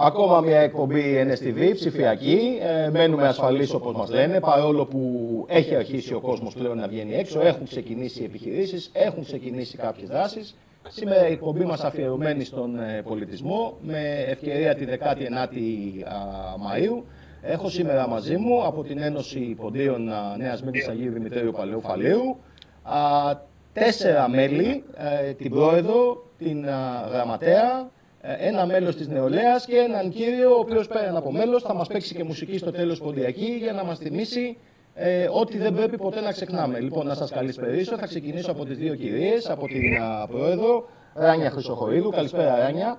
Ακόμα μια εκπομπή NSTV, ψηφιακή. Ε, μένουμε ασφαλείς όπως μας λένε, παρόλο που έχει αρχίσει ο κόσμος πλέον να βγαίνει έξω, έχουν ξεκινήσει οι επιχειρήσεις, έχουν ξεκινήσει κάποιες δράσεις. Σήμερα η εκπομπή μας αφιερωμένη στον ε, πολιτισμό, με ευκαιρία τη 19η Μαΐου. Έχω σήμερα μαζί μου από την Ένωση Ποντίων Νέας Μήνης Αγίου Δημητρίου Παλαιού Φαλίου τέσσερα μέλη, ε, την πρόεδρο, την γραμματέα, ε, ένα μέλος της νεολαίας και έναν κύριο, ο οποίος πέραν από μέλος θα μας παίξει και μουσική στο τέλος ποντιακή για να μας θυμίσει ε, ότι δεν πρέπει ποτέ να ξεχνάμε. Λοιπόν, να σας καλησπερίσω. Θα ξεκινήσω από τις δύο κυρίες, από την πρόεδρο, Ράνια Χρυσοχοίδου. Καλησπέρα, Ράνια.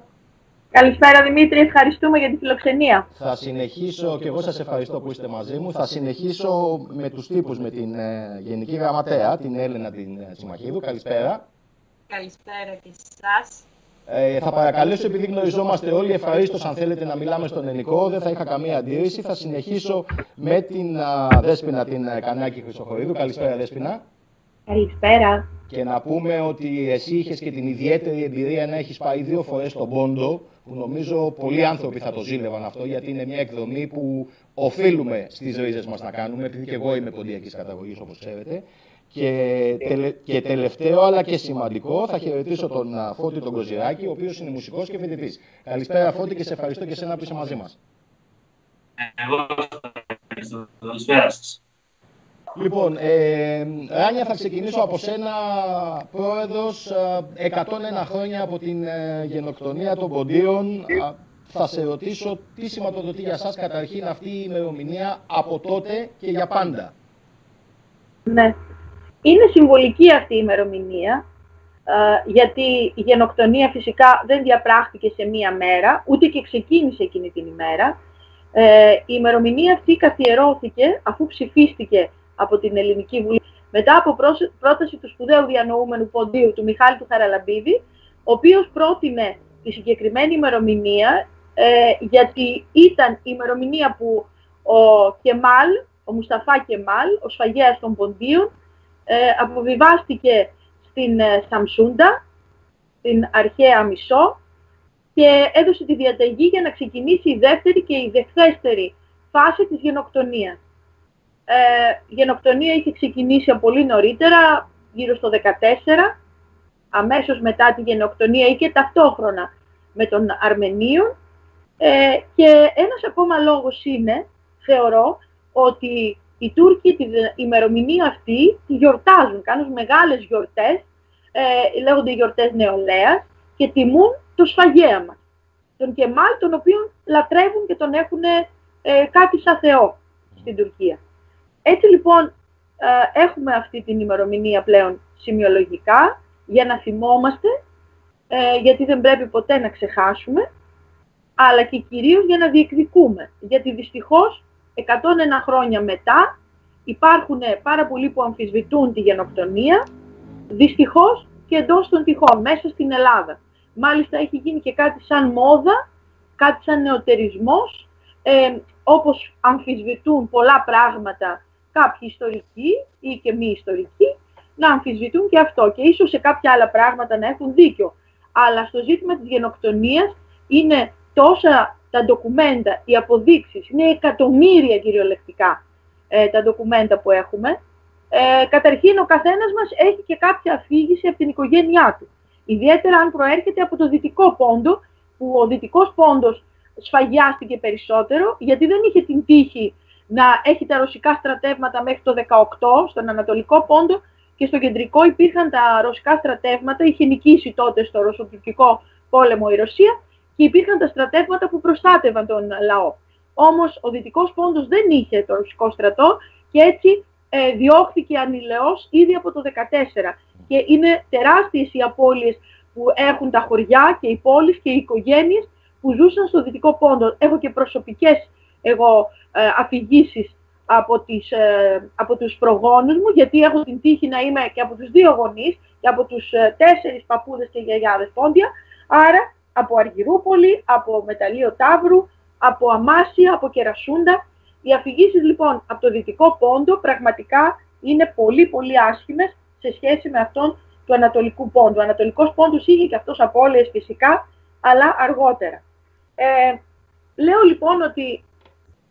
Καλησπέρα Δημήτρη, ευχαριστούμε για τη φιλοξενία. Θα συνεχίσω και εγώ σας ευχαριστώ που είστε μαζί μου. Θα συνεχίσω με τους τύπους με την ε, Γενική Γραμματέα, την Έλενα την ε, Συμμαχίδου. Καλησπέρα. Καλησπέρα και σας. Ε, θα παρακαλέσω, επειδή γνωριζόμαστε όλοι, ευχαρίστως αν θέλετε να μιλάμε στον ελληνικό, δεν θα είχα καμία αντίρρηση. Θα συνεχίσω με την Δέσποινα την ε, Κανάκη Χρυσοχοίδου. Καλησπέρα, Δέσποινα. Καλησπέρα. Και να πούμε ότι εσύ είχες και την ιδιαίτερη εμπειρία να έχεις πάει δύο φορές στον Πόντο, που νομίζω πολλοί άνθρωποι θα το ζήλευαν αυτό, γιατί είναι μια εκδομή που οφείλουμε στις ρίζες μας να κάνουμε, επειδή και εγώ είμαι ποντιακής καταγωγής, όπως ξέρετε. Και, τελε, και τελευταίο, αλλά και σημαντικό, θα χαιρετήσω τον Φώτη τον Κοζηράκη, ο οποίος είναι μουσικός και φοιτητής. Καλησπέρα, Φώτη, και σε ευχαριστώ και εσένα που είσαι μαζί μας. Εγώ ευχαριστώ. Καλησπέρα σας. Λοιπόν, ε, Ράνια, θα ξεκινήσω από σένα, πρόεδρος, 101 χρόνια από την ε, γενοκτονία των ποντίων. Θα σε ρωτήσω τι σηματοδοτεί για σας καταρχήν αυτή η ημερομηνία από τότε και για πάντα. Ναι. Είναι συμβολική αυτή η ημερομηνία, γιατί η γενοκτονία φυσικά δεν διαπράχθηκε σε μία μέρα, ούτε και ξεκίνησε εκείνη την ημέρα. Ε, η ημερομηνία αυτή καθιερώθηκε αφού ψηφίστηκε από την Ελληνική Βουλή μετά από πρόταση του σπουδαίου διανοούμενου ποντίου του Μιχάλη του Χαραλαμπίδη, ο οποίος πρότεινε τη συγκεκριμένη ημερομηνία ε, γιατί ήταν η ημερομηνία που ο Κεμάλ, ο Μουσταφά Κεμάλ, ο σφαγέας των ποντίων, ε, αποβιβάστηκε στην ε, Σαμσούντα, στην αρχαία Μισό και έδωσε τη διαταγή για να ξεκινήσει η δεύτερη και η δεχθέστερη φάση της γενοκτονίας. Ε, η γενοκτονία είχε ξεκινήσει πολύ νωρίτερα, γύρω στο 14, αμέσως μετά τη γενοκτονία ή και ταυτόχρονα με τον Αρμενίων. Ε, και ένας ακόμα λόγος είναι, θεωρώ, ότι οι Τούρκοι την ημερομηνία αυτή τη γιορτάζουν, κάνουν μεγάλες γιορτές, ε, λέγονται γιορτές νεολαίας και τιμούν το σφαγέα μας. Τον Κεμάλ, τον οποίο λατρεύουν και τον έχουν ε, κάτι σαν Θεό στην Τουρκία. Έτσι λοιπόν ε, έχουμε αυτή την ημερομηνία πλέον σημειολογικά για να θυμόμαστε, ε, γιατί δεν πρέπει ποτέ να ξεχάσουμε, αλλά και κυρίως για να διεκδικούμε. Γιατί δυστυχώς 101 χρόνια μετά υπάρχουν πάρα πολλοί που αμφισβητούν τη γενοκτονία, δυστυχώς και εντός των τυχών, μέσα στην Ελλάδα. Μάλιστα έχει γίνει και κάτι σαν μόδα, κάτι σαν νεοτερισμός, ε, όπως αμφισβητούν πολλά πράγματα κάποιοι ιστορικοί ή και μη ιστορικοί να αμφισβητούν και αυτό και ίσως σε κάποια άλλα πράγματα να έχουν δίκιο. Αλλά στο ζήτημα της γενοκτονίας είναι τόσα τα ντοκουμέντα, οι αποδείξεις, είναι εκατομμύρια κυριολεκτικά ε, τα ντοκουμέντα που έχουμε. Ε, καταρχήν ο καθένας μας έχει και κάποια αφήγηση από την οικογένειά του. Ιδιαίτερα αν προέρχεται από το δυτικό πόντο, που ο δυτικός πόντος σφαγιάστηκε περισσότερο, γιατί δεν είχε την τύχη να έχει τα ρωσικά στρατεύματα μέχρι το 18 στον Ανατολικό Πόντο και στο κεντρικό υπήρχαν τα ρωσικά στρατεύματα, είχε νικήσει τότε στο ρωσοτουρκικό πόλεμο η Ρωσία και υπήρχαν τα στρατεύματα που προστάτευαν τον λαό. Όμως ο Δυτικός Πόντος δεν είχε το ρωσικό στρατό και έτσι ε, διώχθηκε ανηλαιώς ήδη από το 14. Και είναι τεράστιες οι απώλειες που έχουν τα χωριά και οι πόλεις και οι οικογένειες που ζούσαν στο Δυτικό Πόντο. Έχω και προσωπικές εγώ ε, αφηγήσεις από, τις, ε, από τους προγόνους μου, γιατί έχω την τύχη να είμαι και από τους δύο γονείς και από τους ε, τέσσερις παππούδες και γιαγιάδες πόντια, άρα από Αργυρούπολη, από Μεταλλείο Ταύρου, από Αμάσια, από Κερασούντα. Οι αφηγήσεις λοιπόν από το Δυτικό Πόντο πραγματικά είναι πολύ πολύ άσχημες σε σχέση με αυτόν του Ανατολικού Πόντου. Ο Ανατολικός Πόντος είχε και αυτός απώλειες φυσικά, αλλά αργότερα. Ε, λέω λοιπόν ότι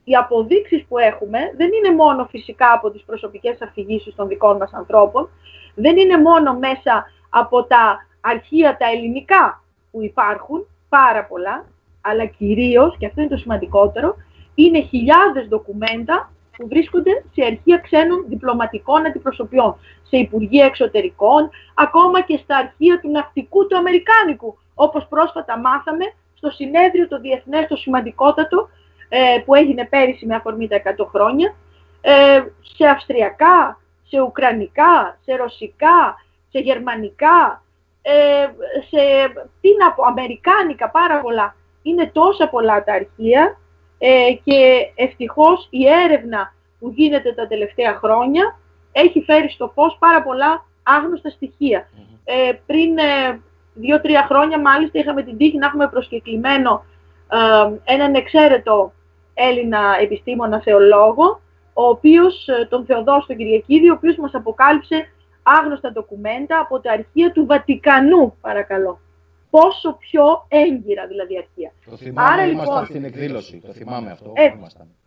οι αποδείξεις που έχουμε δεν είναι μόνο φυσικά από τις προσωπικές αφηγήσεις των δικών μας ανθρώπων, δεν είναι μόνο μέσα από τα αρχεία τα ελληνικά που υπάρχουν, πάρα πολλά, αλλά κυρίως, και αυτό είναι το σημαντικότερο, είναι χιλιάδες ντοκουμέντα που βρίσκονται σε αρχεία ξένων διπλωματικών αντιπροσωπιών, σε Υπουργεία Εξωτερικών, ακόμα και στα αρχεία του ναυτικού του Αμερικάνικου, όπως πρόσφατα μάθαμε στο συνέδριο το διεθνές, το σημαντικότατο, ε, που έγινε πέρυσι με αφορμή τα 100 χρόνια, ε, σε αυστριακά, σε ουκρανικά, σε ρωσικά, σε γερμανικά, ε, σε τι να πω, αμερικάνικα, πάρα πολλά. Είναι τόσα πολλά τα αρχεία ε, και ευτυχώς η έρευνα που γίνεται τα τελευταία χρόνια έχει φέρει στο φως πάρα πολλά άγνωστα στοιχεία. Ε, πριν ε, δύο-τρία χρόνια μάλιστα είχαμε την τύχη να έχουμε προσκεκλημένο ε, έναν εξαίρετο Έλληνα επιστήμονα θεολόγο, ο οποίος, ε, τον Θεοδόστο τον Κυριακίδη, ο οποίος μας αποκάλυψε άγνωστα ντοκουμέντα από τα αρχεία του Βατικανού, παρακαλώ. Πόσο πιο έγκυρα δηλαδή αρχεία. Το θυμάμαι, Άρα, λοιπόν, στην εκδήλωση, το θυμάμαι αυτό. Ε,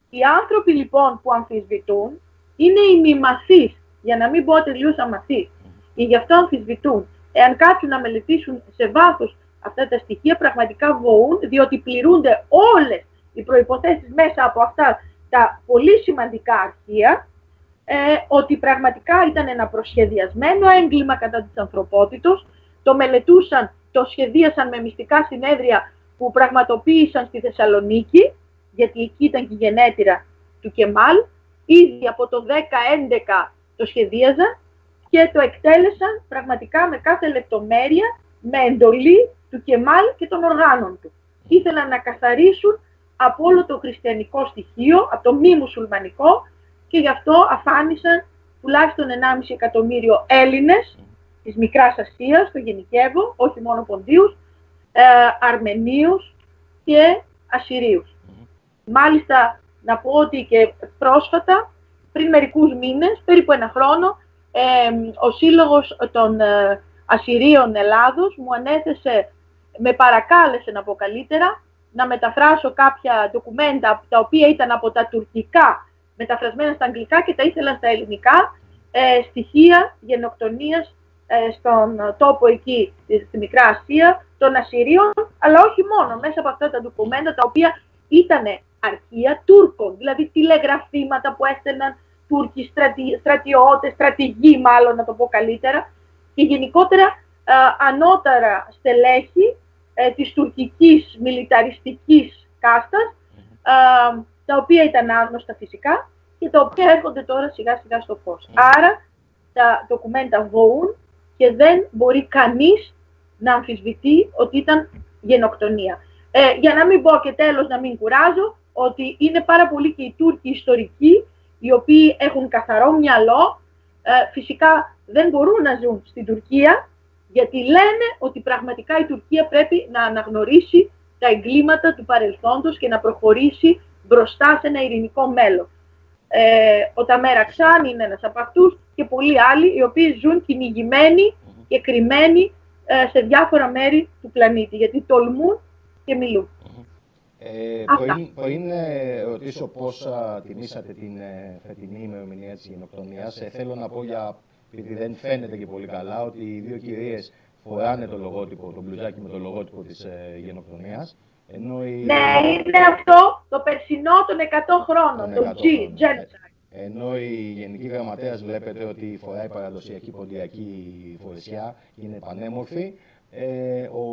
οι άνθρωποι λοιπόν που αμφισβητούν είναι οι μη μαθείς, για να μην πω τελείως αμαθείς. Και γι' αυτό αμφισβητούν. Εάν κάτσουν να μελετήσουν σε βάθος αυτά τα στοιχεία, πραγματικά βοούν, διότι πληρούνται όλες οι προϋποθέσεις μέσα από αυτά τα πολύ σημαντικά αρχεία, ε, ότι πραγματικά ήταν ένα προσχεδιασμένο έγκλημα κατά της ανθρωπότητος, το μελετούσαν, το σχεδίασαν με μυστικά συνέδρια που πραγματοποίησαν στη Θεσσαλονίκη, γιατί εκεί ήταν και η γενέτειρα του Κεμάλ, ήδη από το 10-11 το σχεδίαζαν και το εκτέλεσαν πραγματικά με κάθε λεπτομέρεια, με εντολή του Κεμάλ και των οργάνων του. Ήθελαν να καθαρίσουν από όλο το χριστιανικό στοιχείο, από το μη μουσουλμανικό και γι' αυτό αφάνισαν τουλάχιστον 1,5 εκατομμύριο Έλληνες της Μικράς Ασίας, το γενικεύω, όχι μόνο Ποντίους, ε, Αρμενίους και Ασσυρίους. Μάλιστα, να πω ότι και πρόσφατα, πριν μερικούς μήνες, περίπου ένα χρόνο, ε, ο Σύλλογος των ε, Ασσυρίων Ελλάδος μου ανέθεσε, με παρακάλεσε να πω καλύτερα, να μεταφράσω κάποια ντοκουμέντα τα οποία ήταν από τα τουρκικά μεταφρασμένα στα αγγλικά και τα ήθελα στα ελληνικά, ε, στοιχεία γενοκτονίας ε, στον τόπο εκεί, στη Μικρά Ασία, των Ασσυρίων, αλλά όχι μόνο, μέσα από αυτά τα ντοκουμέντα τα οποία ήταν αρχεία Τούρκων, δηλαδή τηλεγραφήματα που έστελναν Τούρκοι στρατι, στρατιώτες, στρατηγοί μάλλον να το πω καλύτερα, και γενικότερα ε, ανώτερα στελέχη ε, της τουρκικής μιλιταριστικής κάστας, ε, τα οποία ήταν άγνωστα φυσικά και τα οποία έρχονται τώρα σιγά σιγά στο φως. Άρα τα ντοκουμέντα βοούν και δεν μπορεί κανείς να αμφισβητεί ότι ήταν γενοκτονία. Ε, για να μην πω και τέλος να μην κουράζω, ότι είναι πάρα πολλοί και οι Τούρκοι ιστορικοί, οι οποίοι έχουν καθαρό μυαλό, ε, φυσικά δεν μπορούν να ζουν στην Τουρκία, γιατί λένε ότι πραγματικά η Τουρκία πρέπει να αναγνωρίσει τα εγκλήματα του παρελθόντος και να προχωρήσει μπροστά σε ένα ειρηνικό μέλλον. Ε, ο Ταμέρα Ξάν είναι ένας από αυτούς και πολλοί άλλοι οι οποίοι ζουν κυνηγημένοι και κρυμμένοι ε, σε διάφορα μέρη του πλανήτη γιατί τολμούν και μιλούν. Ε, πριν, πριν ε, ρωτήσω πώς τιμήσατε την ε, φετινή ημερομηνία της γενοκτονίας, ε, θέλω να πω για επειδή δεν φαίνεται και πολύ καλά ότι οι δύο κυρίες φοράνε το λογότυπο, το μπλουζάκι με το λογότυπο της ε, γενοκτονίας. Ενώ η... Ναι, είναι αυτό το περσινό των 100 χρόνων, το G, genocide. Ενώ η Γενική Γραμματέας βλέπετε ότι φοράει παραδοσιακή ποντιακή φορεσιά και είναι πανέμορφη. Ε, ο,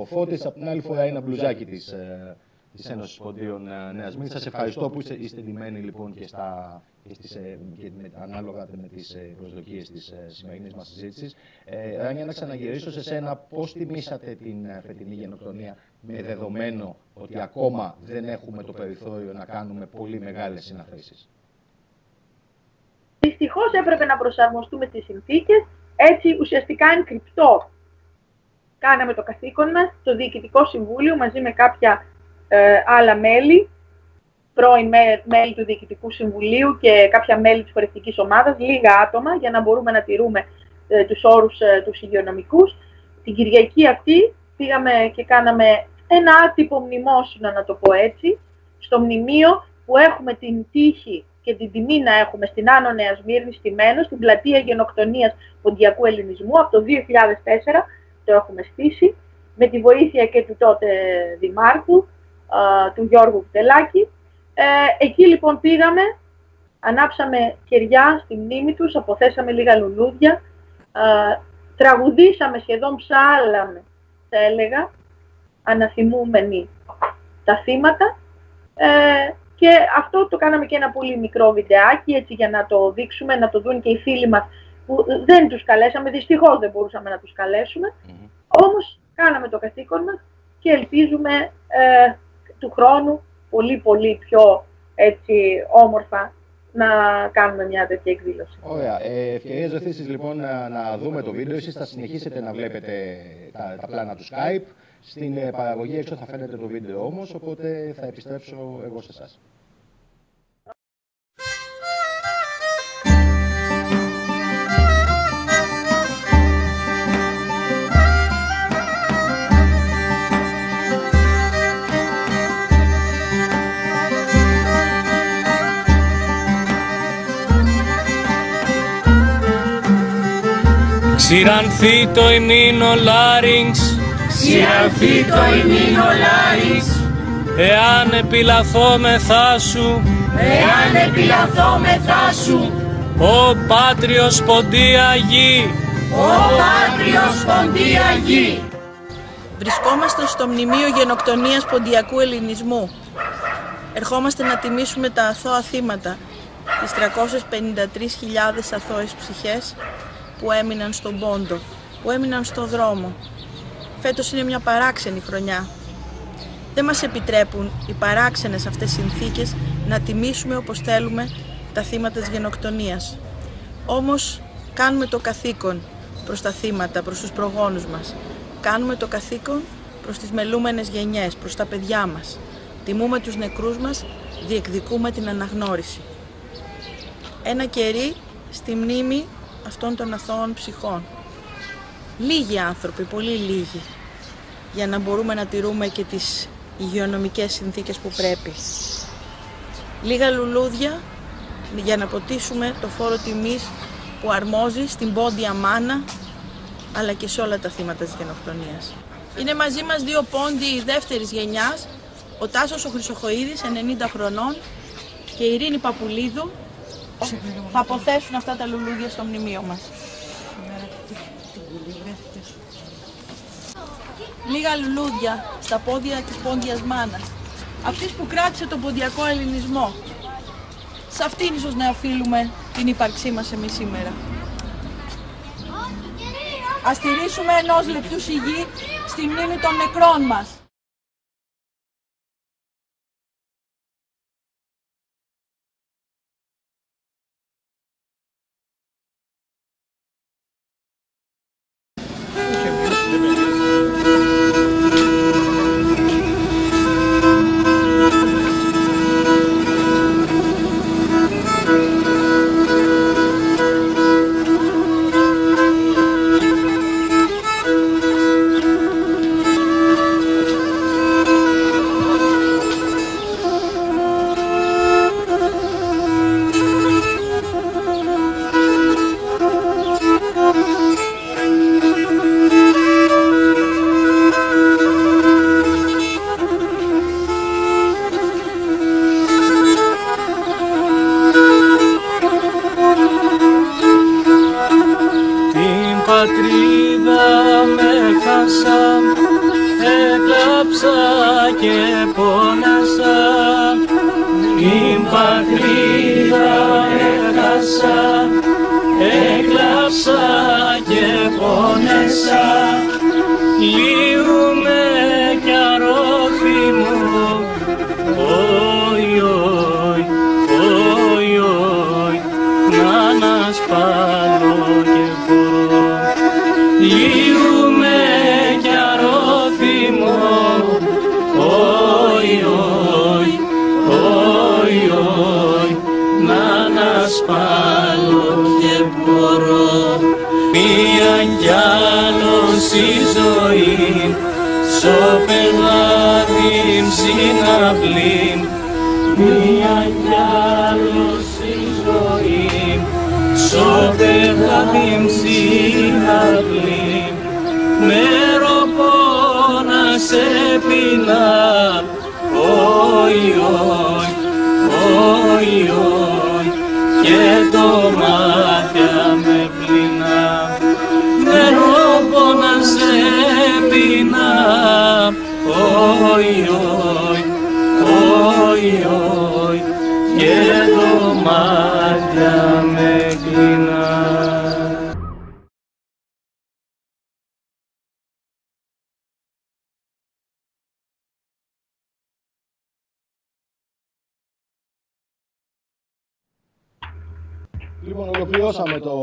ο Φώτης από την άλλη φορά ένα μπλουζάκι της, ε, της Ένωσης Ποντίων ε, Νέας Μήνης. Σας ευχαριστώ που είστε, είστε ντυμένοι λοιπόν και στα και, στις, ε, και με, ανάλογα με τις ε, προσδοκίες της ε, σημερινής μας συζήτησης. Ε, Ράνια, να ξαναγυρίσω σε σένα πώς τιμήσατε την φετινή γενοκτονία με δεδομένο ότι ακόμα δεν έχουμε το περιθώριο να κάνουμε πολύ μεγάλες συναθρήσεις. Δυστυχώς έπρεπε να προσαρμοστούμε στις συνθήκες, έτσι ουσιαστικά εν κρυπτό. Κάναμε το καθήκον μας, το Διοικητικό Συμβούλιο μαζί με κάποια ε, άλλα μέλη, πρώην μέλη του Διοικητικού Συμβουλίου και κάποια μέλη της χορευτικής ομάδας, λίγα άτομα, για να μπορούμε να τηρούμε ε, τους όρους ε, τους υγειονομικούς. Την Κυριακή αυτή πήγαμε και κάναμε ένα άτυπο μνημόσυνο, να το πω έτσι, στο μνημείο που έχουμε την τύχη και την τιμή να έχουμε στην Άνω Νέας Σμύρνη, στη Μένο, στην πλατεία γενοκτονίας Ποντιακού Ελληνισμού, από το 2004 το έχουμε στήσει, με τη βοήθεια και του τότε Δημάρχου, του Γιώργου Κουτελάκη. Ε, εκεί λοιπόν πήγαμε, ανάψαμε κεριά στη μνήμη τους, αποθέσαμε λίγα λουλούδια, τραγουδήσαμε, σχεδόν ψάλαμε, θα έλεγα, αναθυμούμενοι τα θύματα ε, και αυτό το κάναμε και ένα πολύ μικρό βιντεάκι έτσι για να το δείξουμε, να το δουν και οι φίλοι μας που δεν τους καλέσαμε, δυστυχώς δεν μπορούσαμε να τους καλέσουμε, όμως κάναμε το καθήκον μας και ελπίζουμε ε, του χρόνου πολύ πολύ πιο έτσι όμορφα να κάνουμε μια τέτοια εκδήλωση. Ωραία. Ε, ευκαιρίες δοθήσεις λοιπόν να, να δούμε το βίντεο. Εσείς θα συνεχίσετε να βλέπετε τα, τα πλάνα του Skype. Στην ε, παραγωγή έξω θα φαίνεται το βίντεο όμως, οπότε θα επιστρέψω εγώ σε εσάς. Συρανθεί το ημίνο λάρινγκς Συρανθεί το ημίνο λάρινγκς Εάν επιλαθώ μεθά σου Εάν επιλαθώ μεθά σου Ο Πάτριος ποντία γη Ο Πάτριος ποντία γη Βρισκόμαστε στο Μνημείο Γενοκτονίας Ποντιακού Ελληνισμού. Ερχόμαστε να τιμήσουμε τα αθώα θύματα, τις 353.000 αθώες ψυχές που έμειναν στον πόντο, που έμειναν στο δρόμο. Φέτος είναι μια παράξενη χρονιά. Δεν μας επιτρέπουν οι παράξενες αυτές συνθήκες να τιμήσουμε όπως θέλουμε τα θύματα της γενοκτονίας. Όμως κάνουμε το καθήκον προς τα θύματα, προς τους προγόνους μας. Κάνουμε το καθήκον προς τις μελούμενες γενιές, προς τα παιδιά μας. Τιμούμε τους νεκρούς μας, διεκδικούμε την αναγνώριση. Ένα κερί στη μνήμη αυτών των αθώων ψυχών. Λίγοι άνθρωποι, πολύ λίγοι, για να μπορούμε να τηρούμε και τις υγειονομικές συνθήκες που πρέπει. Λίγα λουλούδια για να ποτίσουμε το φόρο τιμής που αρμόζει στην πόντια μάνα αλλά και σε όλα τα θύματα της γενοκτονίας. Είναι μαζί μας δύο πόντιοι δεύτερης γενιάς, ο Τάσος ο Χρυσοχοίδης, 90 χρονών και η Ειρήνη Παπουλίδου, θα αποθέσουν αυτά τα λουλούδια στο μνημείο μας. Λίγα λουλούδια στα πόδια της πόντιας μάνας. Αυτής που κράτησε τον ποντιακό ελληνισμό. Σε αυτήν ίσως να οφείλουμε την ύπαρξή μας εμείς σήμερα. Ας στηρίσουμε ενός λεπτού σιγή στη μνήμη των νεκρών μας. Πατρίδα με χάσα, έκλαψα και πόνεσα. Λύουμε Μία κι άλλος η ζωή, σωπεδά συναυλή μία κι άλλη ζωή σώπεδα την συναυλή μέρο πόνα σε πεινά. Όι, όι, όι, όι και το μάτια Λοιπόν, ολοκληρώσαμε το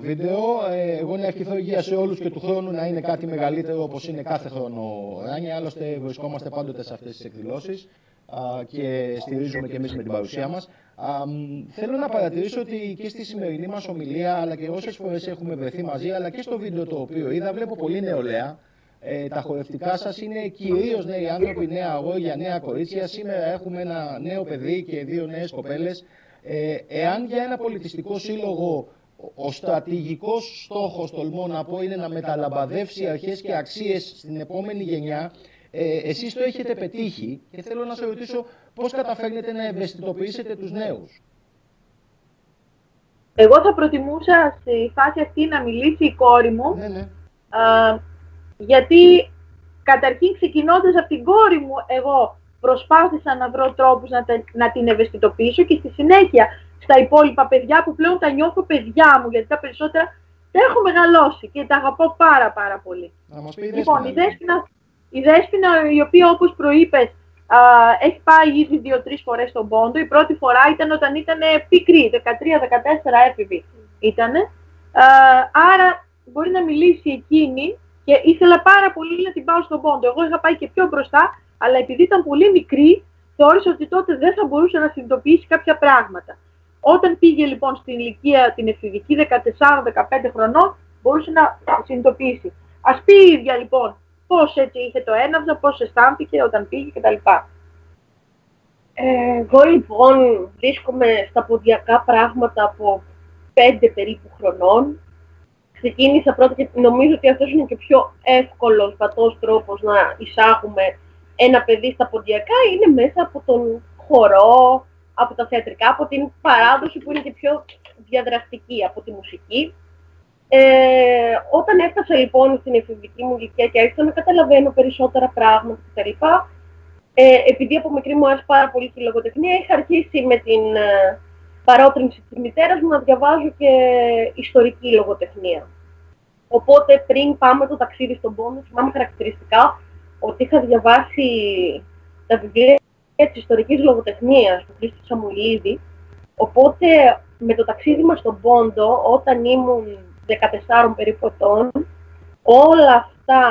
βίντεο. Ε, εγώ να ευχηθώ υγεία σε όλους και του χρόνου να είναι κάτι μεγαλύτερο όπως είναι κάθε χρόνο Ράνια. Άλλωστε βρισκόμαστε πάντοτε σε αυτές τις εκδηλώσεις α, και στηρίζουμε και εμείς με την παρουσία μας. Α, μ, θέλω να παρατηρήσω ότι και στη σημερινή μας ομιλία, αλλά και όσες φορές έχουμε βρεθεί μαζί, αλλά και στο βίντεο το οποίο είδα, βλέπω πολύ νεολαία. Ε, τα χορευτικά σας είναι κυρίως νέοι άνθρωποι, νέα αγόρια, νέα κορίτσια. Σήμερα έχουμε ένα νέο παιδί και δύο νέες κοπέλες. Ε, εάν για ένα πολιτιστικό σύλλογο ο- ο στρατηγικός στόχος, τολμώ να πω, είναι να μεταλαμπαδεύσει αρχές και αξίες στην επόμενη γενιά, ε, εσείς το έχετε πετύχει και θέλω να σε ρωτήσω πώς καταφέρνετε να ευαισθητοποιήσετε τους νέους. Εγώ θα προτιμούσα στη φάση αυτή να μιλήσει η κόρη μου, Ναι, ναι. α, γιατί καταρχήν ξεκινώντας από την κόρη μου, εγώ προσπάθησα να βρω τρόπους να, τε- να την ευαισθητοποιήσω και στη συνέχεια στα υπόλοιπα παιδιά που πλέον τα νιώθω παιδιά μου, γιατί τα περισσότερα τα έχω μεγαλώσει και τα αγαπώ πάρα πάρα πολύ. Να μας πεις η Λοιπόν, η Δέσποινα. Δέσποινα, η Δέσποινα, η οποία όπως προείπες, α, έχει πάει ήδη δύο-τρεις φορές στον Πόντο. Η πρώτη φορά ήταν όταν ήταν πικρή, 13-14 έφηβη ήταν. άρα μπορεί να μιλήσει εκείνη και ήθελα πάρα πολύ να την πάω στον Πόντο. Εγώ είχα πάει και πιο μπροστά, αλλά επειδή ήταν πολύ μικρή, θεώρησα ότι τότε δεν θα μπορούσε να συνειδητοποιήσει κάποια πράγματα. Όταν πήγε λοιπόν στην ηλικία την εφηβική 14-15 χρονών, μπορούσε να συνειδητοποιήσει. Α πει η ίδια λοιπόν πώς έτσι είχε το έναυσμα, πώς αισθάνθηκε όταν πήγε κτλ. Ε, εγώ λοιπόν βρίσκομαι στα ποδιακά πράγματα από πέντε περίπου χρονών. Ξεκίνησα πρώτα και νομίζω ότι αυτός είναι και πιο εύκολος πατός τρόπος να εισάγουμε ένα παιδί στα ποδιακά είναι μέσα από τον χορό, από τα θεατρικά, από την παράδοση που είναι και πιο διαδραστική από τη μουσική. Ε, όταν έφτασα λοιπόν στην εφηβική μου ηλικία και άρχισα να καταλαβαίνω περισσότερα πράγματα κτλ. Ε, επειδή από μικρή μου άρεσε πάρα πολύ και η λογοτεχνία, είχα αρχίσει με την ε, παρότρινση της μητέρας μου να διαβάζω και ιστορική λογοτεχνία. Οπότε πριν πάμε το ταξίδι στον πόνο, θυμάμαι χαρακτηριστικά ότι είχα διαβάσει τα βιβλία της ιστορικής λογοτεχνίας του Χρήστου Σαμουλίδη. Οπότε με το ταξίδι μας στον Πόντο, όταν ήμουν 14 περίπου ετών, όλα αυτά,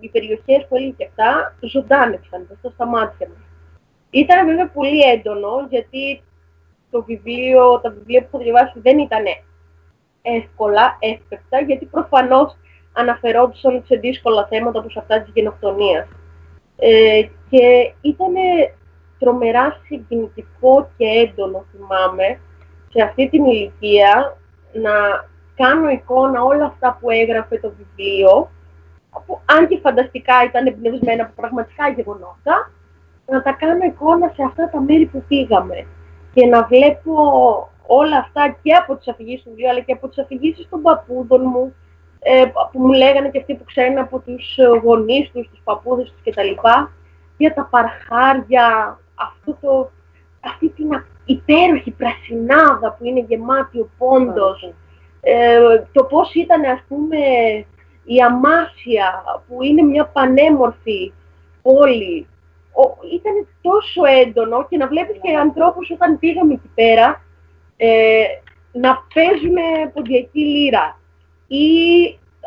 οι περιοχές που έλεγε και αυτά, ζωντάνεψαν μπροστά στα μάτια μου. Ήταν βέβαια πολύ έντονο, γιατί το βιβλίο, τα βιβλία που έχω διαβάσει δεν ήταν εύκολα, εύπεπτα, γιατί προφανώς αναφερόντουσαν σε δύσκολα θέματα όπως αυτά της γενοκτονίας. Ε, και ήταν τρομερά συγκινητικό και έντονο, θυμάμαι, σε αυτή την ηλικία να κάνω εικόνα όλα αυτά που έγραφε το βιβλίο, που αν και φανταστικά ήταν εμπνευσμένα από πραγματικά γεγονότα, να τα κάνω εικόνα σε αυτά τα μέρη που πήγαμε και να βλέπω όλα αυτά και από τις αφηγήσεις του βιβλίου, αλλά και από τις αφηγήσεις των παππούδων μου, ε, που μου λέγανε και αυτοί που ξέρουν από τους ε, γονείς τους, τους παππούδες τους κτλ. Για τα παρχάρια, αυτό το, αυτή την α- υπέροχη πρασινάδα που είναι γεμάτη ο πόντος, ε, το πώς ήταν ας πούμε η Αμάσια που είναι μια πανέμορφη πόλη. Ο, ήταν τόσο έντονο και να βλέπεις και ανθρώπους όταν πήγαμε εκεί πέρα ε, να παίζουν ποντιακή λύρα. Ή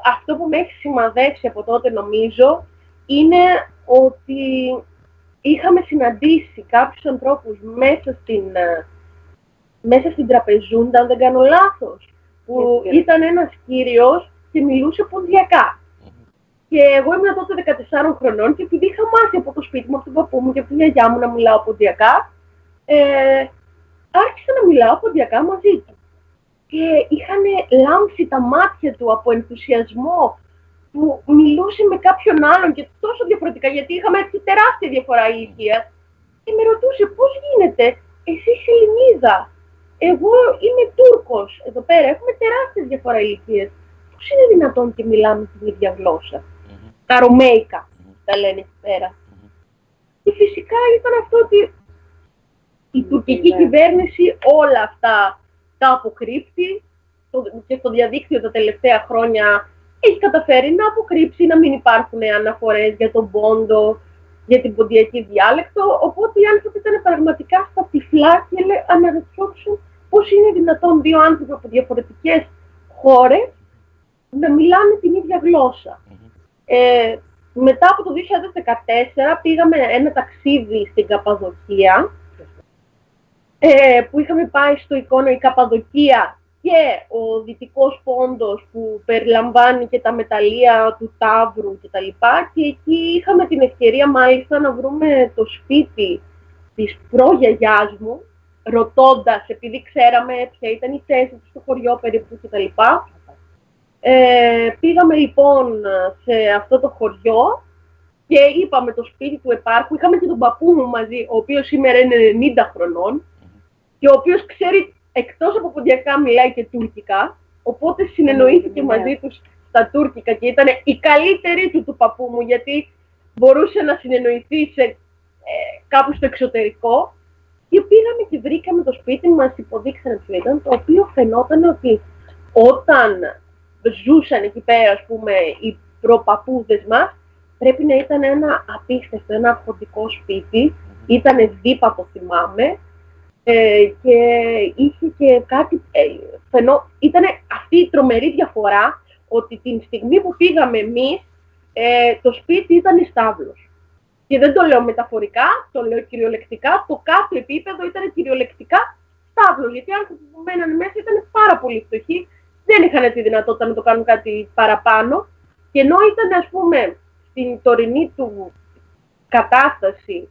αυτό που με έχει σημαδέψει από τότε νομίζω είναι ότι είχαμε συναντήσει κάποιους ανθρώπους μέσα στην, ε, μέσα στην τραπεζούντα, αν δεν κάνω λάθος, που Έτσι, ήταν ένας κύριος και μιλούσε ποντιακά. Και εγώ ήμουν τότε 14 χρονών και επειδή είχα μάθει από το σπίτι μου, από τον παππού μου και από τη γιαγιά μου να μιλάω ποντιακά, ε, άρχισα να μιλάω ποντιακά μαζί του. Και είχαν λάμψει τα μάτια του από ενθουσιασμό που μιλούσε με κάποιον άλλον και τόσο διαφορετικά, γιατί είχαμε έτσι τεράστια διαφορά ηλικία. Και με ρωτούσε πώς γίνεται, εσύ είσαι Ελληνίδα, εγώ είμαι Τούρκος, εδώ πέρα έχουμε τεράστιες διαφορά ηλικίας. Πώς είναι δυνατόν και μιλάμε την ίδια γλώσσα; Τα ρωμαικα τα λένε εκεί πέρα. Και φυσικά ήταν αυτό ότι η τουρκική κυβέρνηση όλα αυτά τα αποκρύπτει και στο διαδίκτυο τα τελευταία χρόνια έχει καταφέρει να αποκρύψει, να μην υπάρχουν αναφορές για τον πόντο, για την ποντιακή διάλεκτο, οπότε οι άνθρωποι ήταν πραγματικά στα τυφλά και αναρωτιόντουσαν πώς είναι δυνατόν δύο άνθρωποι από διαφορετικές χώρες να μιλάνε την ίδια γλώσσα. Ε, μετά από το 2014 πήγαμε ένα ταξίδι στην Καπαδοκία, ε, που είχαμε πάει στο εικόνα η Καπαδοκία και ο δυτικός πόντος που περιλαμβάνει και τα μεταλλεία του Ταύρου κτλ. Και, και εκεί είχαμε την ευκαιρία μάλιστα να βρούμε το σπίτι της προγιαγιάς μου, ρωτώντας, επειδή ξέραμε ποια ήταν η θέση του στο χωριό περίπου κτλ. Ε, πήγαμε λοιπόν σε αυτό το χωριό και είπαμε το σπίτι του επάρχου. Είχαμε και τον παππού μου μαζί, ο οποίος σήμερα είναι 90 χρονών και ο οποίος ξέρει εκτός από ποντιακά μιλάει και τουρκικά, οπότε συνεννοήθηκε μαζί τους στα τουρκικά και ήταν η καλύτερη του του παππού μου, γιατί μπορούσε να συνεννοηθεί σε, ε, κάπου στο εξωτερικό. Και πήγαμε και βρήκαμε το σπίτι μας, υποδείξανε ποιο ήταν, το οποίο φαινόταν ότι όταν ζούσαν εκεί πέρα, ας πούμε, οι προπαππούδες μας, πρέπει να ήταν ένα απίστευτο, ένα αρχοντικό σπίτι. Ήταν δίπατο, θυμάμαι, ε, και είχε και κάτι, ε, φαινό, ήταν αυτή η τρομερή διαφορά ότι την στιγμή που πήγαμε εμείς, ε, το σπίτι ήταν στάβλος. Και δεν το λέω μεταφορικά, το λέω κυριολεκτικά, το κάτω επίπεδο ήταν κυριολεκτικά στάβλος, γιατί οι άνθρωποι που μέναν μέσα ήταν πάρα πολύ φτωχοί, δεν είχαν τη δυνατότητα να το κάνουν κάτι παραπάνω. Και ενώ ήταν, ας πούμε, στην τωρινή του κατάσταση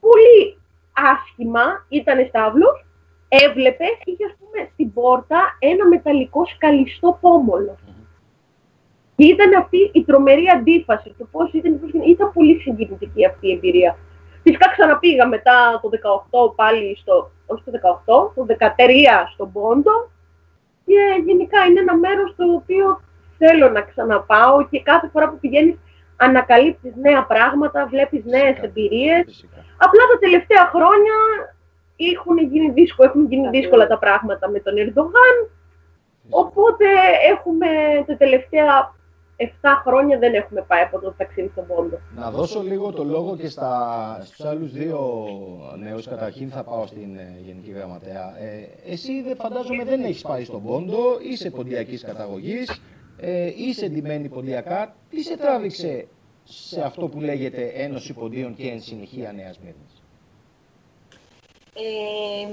πολύ άσχημα, ήταν στάβλος, έβλεπε, είχε ας πούμε στην πόρτα ένα μεταλλικό σκαλιστό πόμολο. Και ήταν αυτή η τρομερή αντίφαση του πώς ήταν, ήταν πολύ συγκινητική αυτή η εμπειρία. Φυσικά ξαναπήγα μετά το 18 πάλι στο, όχι το 18, το 13 στον Πόντο και γενικά είναι ένα μέρος το οποίο θέλω να ξαναπάω και κάθε φορά που πηγαίνεις ανακαλύπτεις νέα πράγματα, βλέπεις νέες εμπειρίες. Απλά τα τελευταία χρόνια έχουν γίνει, δύσκολα, έχουν γίνει δύσκολα τα πράγματα με τον Ερντογάν, οπότε έχουμε τα τελευταία 7 χρόνια δεν έχουμε πάει από το ταξίδι στον Πόντο. Να δώσω λίγο το λόγο και στα, στους άλλους δύο νέους. Καταρχήν θα πάω στην ε, Γενική Γραμματέα. Ε, εσύ δεν φαντάζομαι δεν έχεις πάει στον Πόντο, είσαι ποντιακής καταγωγής ε, είσαι εντυμένη ποντιακά, τι σε τράβηξε σε αυτό που λέγεται Ένωση Ποντίων και εν συνεχεία Νέας Μύρνης. Ε,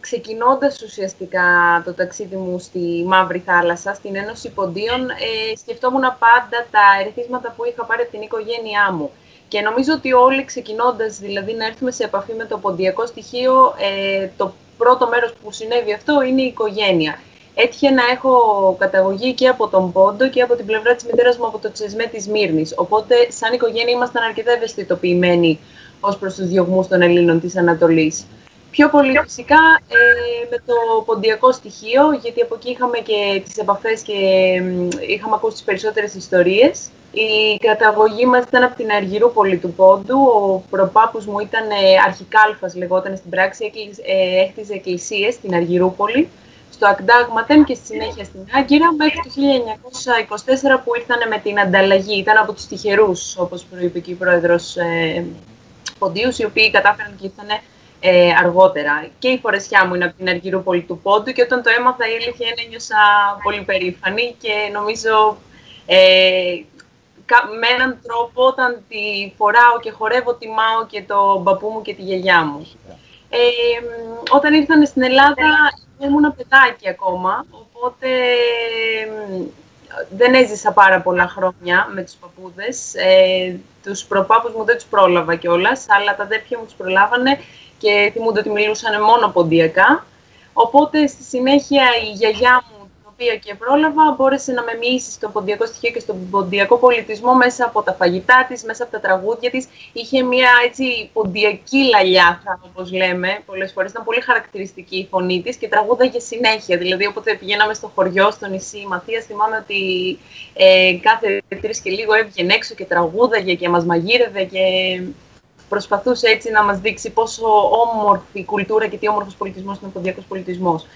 ξεκινώντας ουσιαστικά το ταξίδι μου στη Μαύρη Θάλασσα, στην Ένωση Ποντίων, ε, σκεφτόμουν πάντα τα ερεθίσματα που είχα πάρει από την οικογένειά μου. Και νομίζω ότι όλοι ξεκινώντας, δηλαδή να έρθουμε σε επαφή με το ποντιακό στοιχείο, ε, το πρώτο μέρος που συνέβη αυτό είναι η οικογένεια έτυχε να έχω καταγωγή και από τον Πόντο και από την πλευρά της μητέρας μου από το Τσεσμέ της Μύρνης. Οπότε, σαν οικογένεια, ήμασταν αρκετά ευαισθητοποιημένοι ως προς τους διωγμούς των Ελλήνων της Ανατολής. Πιο πολύ φυσικά ε, με το ποντιακό στοιχείο, γιατί από εκεί είχαμε και τις επαφές και είχαμε ακούσει τις περισσότερες ιστορίες. Η καταγωγή μας ήταν από την Αργυρούπολη του Πόντου. Ο προπάπους μου ήταν ε, αρχικάλφας, λεγόταν στην πράξη, ε, έχτιζε εκκλησίες στην Αργυρούπολη στο Ακντάγματεν και στη συνέχεια στην Άγκυρα μέχρι το 1924 που ήρθαν με την ανταλλαγή. Ήταν από τους τυχερούς, όπως προείπε και η πρόεδρος ε, Ποντίους, οι οποίοι κατάφεραν και ήρθαν ε, αργότερα. Και η φορεσιά μου είναι από την Αργυρούπολη του Πόντου και όταν το έμαθα η αλήθεια είναι ένιωσα πολύ περήφανη και νομίζω ε, με έναν τρόπο όταν τη φοράω και χορεύω τιμάω και τον παππού μου και τη γιαγιά μου. Ε, όταν ήρθαν στην Ελλάδα ήμουν παιδάκι ακόμα, οπότε δεν έζησα πάρα πολλά χρόνια με τους παππούδες. Ε, τους προπάπους μου δεν τους πρόλαβα κιόλας, αλλά τα αδέρφια μου τους προλάβανε και θυμούνται ότι μιλούσαν μόνο ποντιακά. Οπότε στη συνέχεια η γιαγιά μου οποία και πρόλαβα, μπόρεσε να με μοιήσει στον ποντιακό στοιχείο και στον ποντιακό πολιτισμό μέσα από τα φαγητά της, μέσα από τα τραγούδια της. Είχε μια έτσι ποντιακή λαλιά, όπως λέμε, πολλές φορές. Ήταν πολύ χαρακτηριστική η φωνή της και τραγούδαγε συνέχεια. Δηλαδή, όποτε πηγαίναμε στο χωριό, στο νησί Μαθίας, θυμάμαι ότι ε, κάθε τρεις και λίγο έβγαινε έξω και τραγούδαγε και μας μαγείρευε και προσπαθούσε έτσι να μας δείξει πόσο όμορφη η κουλτούρα και τι όμορφος πολιτισμός είναι ο ποντιακός πολιτισμός.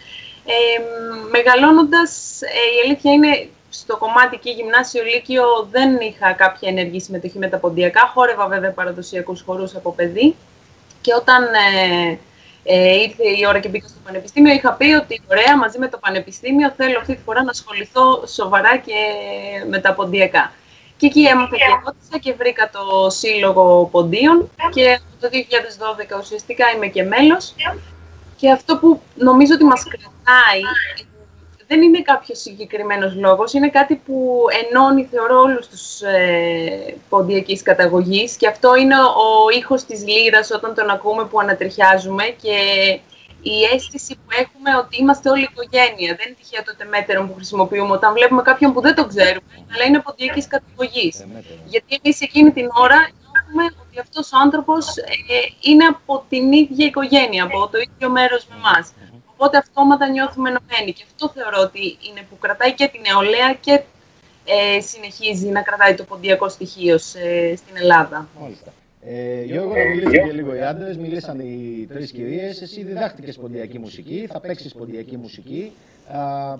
Ε, μεγαλώνοντας, ε, η αλήθεια είναι, στο κομμάτι και γυμνάσιο λύκειο δεν είχα κάποια ενεργή συμμετοχή με τα ποντιακά. Χόρευα βέβαια παραδοσιακούς χορούς από παιδί. Και όταν ε, ε, ήρθε η ώρα και μπήκα στο πανεπιστήμιο, είχα πει ότι ωραία, μαζί με το πανεπιστήμιο θέλω αυτή τη φορά να ασχοληθώ σοβαρά και με τα ποντιακά. Και εκεί έμαθα και ρώτησα και βρήκα το Σύλλογο Ποντίων και το 2012 ουσιαστικά είμαι και μέλος. Και αυτό που νομίζω ότι μας κρατάει δεν είναι κάποιος συγκεκριμένος λόγος, είναι κάτι που ενώνει, θεωρώ, όλους τους ε, ποντιακής καταγωγής και αυτό είναι ο ήχος της λύρας όταν τον ακούμε που ανατριχιάζουμε και η αίσθηση που έχουμε ότι είμαστε όλη οικογένεια. Δεν είναι τυχαίο το τεμέτερο που χρησιμοποιούμε όταν βλέπουμε κάποιον που δεν το ξέρουμε, αλλά είναι ποντιακής καταγωγής. Γιατί εμείς εκείνη την ώρα νιώθουμε ότι αυτός ο άνθρωπος ε, είναι από την ίδια οικογένεια, από το ίδιο μέρος με εμάς. Οπότε αυτόματα νιώθουμε ενωμένοι. Και αυτό θεωρώ ότι είναι που κρατάει και την νεολαία και ε, συνεχίζει να κρατάει το ποντιακό στοιχείο στην Ελλάδα. Μάλιστα. Ε, Γιώργο, να μιλήσουν και λίγο οι άντρες. Μιλήσαν οι τρεις κυρίες. Εσύ διδάχτηκες ποντιακή μουσική, θα παίξεις ποντιακή μουσική. Α,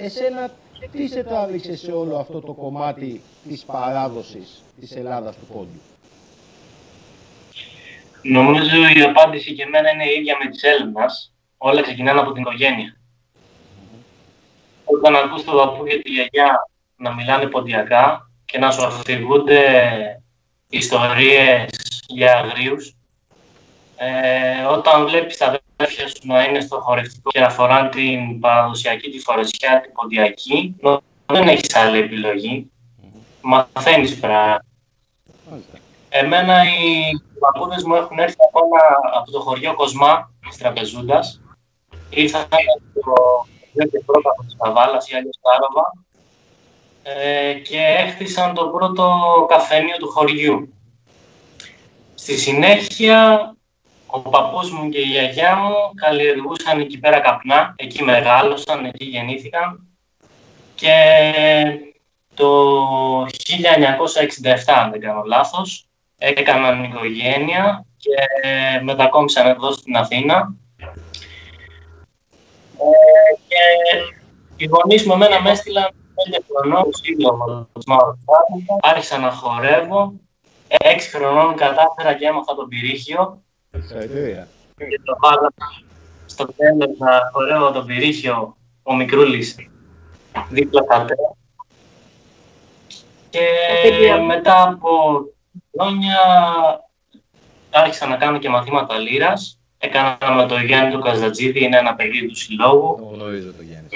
εσένα, τι σε τράβηξε σε όλο αυτό το κομμάτι της παράδοσης της Ελλάδας του πόντου; Νομίζω η απάντηση και εμένα είναι η ίδια με τη Έλληνα όλα ξεκινάνε από την οικογένεια. Όταν ακούς τον παππού και τη γιαγιά να μιλάνε ποντιακά και να σου αφηγούνται ιστορίες για αγρίους, ε, όταν βλέπεις τα αδέρφια σου να είναι στο χορευτικό και να φοράνε την παραδοσιακή τη φορεσιά, την ποντιακή, δεν έχεις άλλη επιλογή. Μαθαίνεις πράγματα. Εμένα οι παππούδες μου έχουν έρθει ακόμα από το χωριό Κοσμά της Τραπεζούντας ήρθαν το και πρώτα από της Καβάλας ή αλλιώς Κάροβα ε, και έχτισαν το πρώτο καφένιο του χωριού. Στη συνέχεια, ο παππούς μου και η γιαγιά μου καλλιεργούσαν εκεί πέρα καπνά, εκεί μεγάλωσαν, εκεί γεννήθηκαν και το 1967, αν δεν κάνω λάθος, έκαναν οικογένεια και μετακόμισαν εδώ στην Αθήνα ε, και οι γονείς μου εμένα με έστειλαν πέντε χρονών σύλλογο Άρχισα να χορεύω. Έξι χρονών κατάφερα και έμαθα τον πυρίχιο. Και το βάλα στο τέλος να χορεύω τον πυρίχιο ο μικρούλης δίπλα τα Και μετά από χρόνια άρχισα να κάνω και μαθήματα λύρας Έκανα με το Γιάννη του Καζατζίδη, είναι ένα παιδί του συλλόγου. Το γνωρίζω το Γιάννη.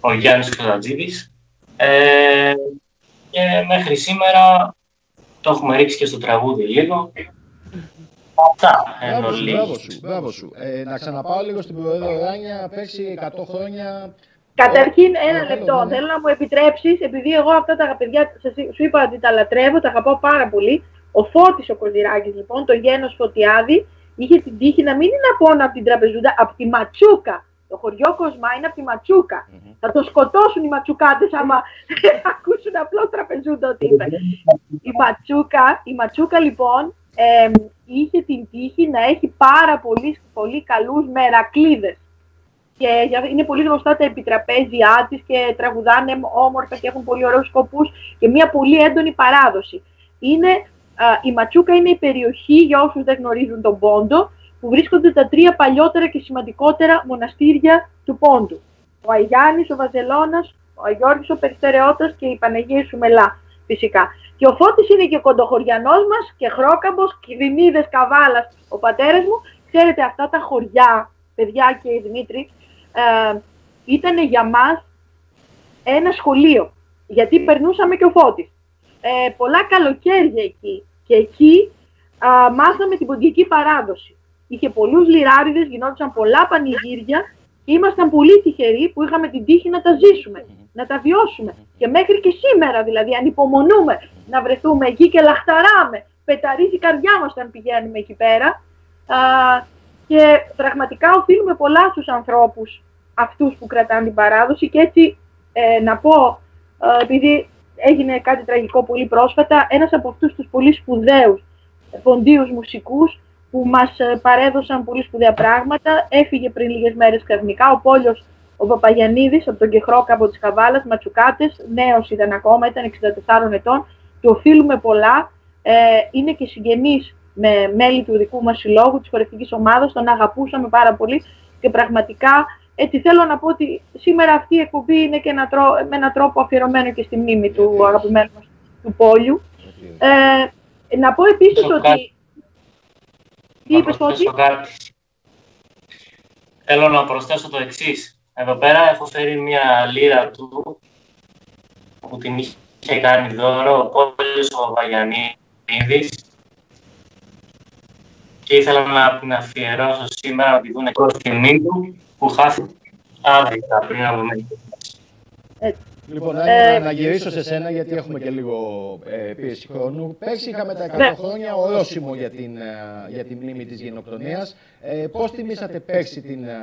Ο Γιάννης Καζατζίδης. Ε, και μέχρι σήμερα το έχουμε ρίξει και στο τραγούδι λίγο. Αυτά μπράβο σου, μπράβο σου, μπράβο σου. Ε, να ξαναπάω λίγο στην Προέδρο Ράνια, πέρσι 100 χρόνια. Καταρχήν, ένα λεπτό. Θέλω να μου επιτρέψεις, επειδή εγώ αυτά τα παιδιά σου είπα ότι τα λατρεύω, τα αγαπάω πάρα πολύ. Ο Φώτης ο Κοζηράκης λοιπόν, το γένος Φωτιάδη, είχε την τύχη να μην είναι από από την τραπεζούντα, από τη Ματσούκα. Το χωριό Κοσμά είναι από τη ματσουκα Θα το σκοτώσουν οι Ματσουκάτες άμα ακούσουν απλό τραπεζούντα ότι είπε. η, Ματσούκα, η Ματσούκα λοιπόν ε, είχε την τύχη να έχει πάρα πολύ, πολύ καλούς μερακλείδες. Και είναι πολύ γνωστά τα επιτραπέζια της και τραγουδάνε όμορφα και έχουν πολύ ωραίους σκοπούς και μια πολύ έντονη παράδοση. Είναι η Ματσούκα είναι η περιοχή, για όσους δεν γνωρίζουν τον Πόντο, που βρίσκονται τα τρία παλιότερα και σημαντικότερα μοναστήρια του Πόντου. Ο Αγιάννης, ο Βαζελώνας, ο Αγιώργης ο Περιστερεώτας και η Παναγία Σουμελά φυσικά. Και ο Φώτης είναι και ο κοντοχωριανός μας και Χρόκαμπος, Κιδινίδες, Καβάλας, ο πατέρας μου. Ξέρετε αυτά τα χωριά, παιδιά και Δημήτρη, ε, ήταν για μας ένα σχολείο, γιατί περνούσαμε και ο Φώτης. Ε, πολλά καλοκαίρια εκεί και εκεί α, μάθαμε την ποντιακή παράδοση. Είχε πολλούς λιράριδες, γινόντουσαν πολλά πανηγύρια και ήμασταν πολύ τυχεροί που είχαμε την τύχη να τα ζήσουμε, να τα βιώσουμε. Και μέχρι και σήμερα δηλαδή ανυπομονούμε να βρεθούμε εκεί και λαχταράμε. Πεταρίζει η καρδιά μας όταν πηγαίνουμε εκεί πέρα. Α, και πραγματικά οφείλουμε πολλά στους ανθρώπους αυτούς που κρατάνε την παράδοση. Και έτσι ε, να πω, ε, επειδή έγινε κάτι τραγικό πολύ πρόσφατα, ένας από αυτούς τους πολύ σπουδαίους ποντίους μουσικούς που μας ε, παρέδωσαν πολύ σπουδαία πράγματα, έφυγε πριν λίγες μέρες ξαφνικά, ο Πόλιος ο Παπαγιαννίδης από τον Κεχρόκα από τις Καβάλας, Ματσουκάτες, νέος ήταν ακόμα, ήταν 64 ετών, του οφείλουμε πολλά, ε, είναι και συγγενής με μέλη του δικού μας συλλόγου, της χορευτικής ομάδας, τον αγαπούσαμε πάρα πολύ και πραγματικά έτσι θέλω να πω ότι σήμερα αυτή η εκπομπή είναι και ένα τρό, με έναν τρόπο αφιερωμένο και στη μνήμη του αγαπημένου μας του Πόλιου. Ε, να πω επίσης ότι... Τι είπες, Φώτη; Θέλω να προσθέσω το εξής. Εδώ πέρα έχω φέρει μια λίρα του που την είχε κάνει δώρο ο Πόλιος ο Βαγιανίδης. Και ήθελα να την αφιερώσω σήμερα να τη δουν εκτός τιμή του που χάθηκε άδικα πριν από μερικές Λοιπόν, ε, να γυρίσω σε σένα γιατί έχουμε και λίγο ε, πίεση χρόνου. Πέρσι είχαμε τα 100 ναι. χρόνια ορόσημο για την, ε, για την μνήμη της γενοκτονίας. Ε, πώς τιμήσατε πέρσι την ε,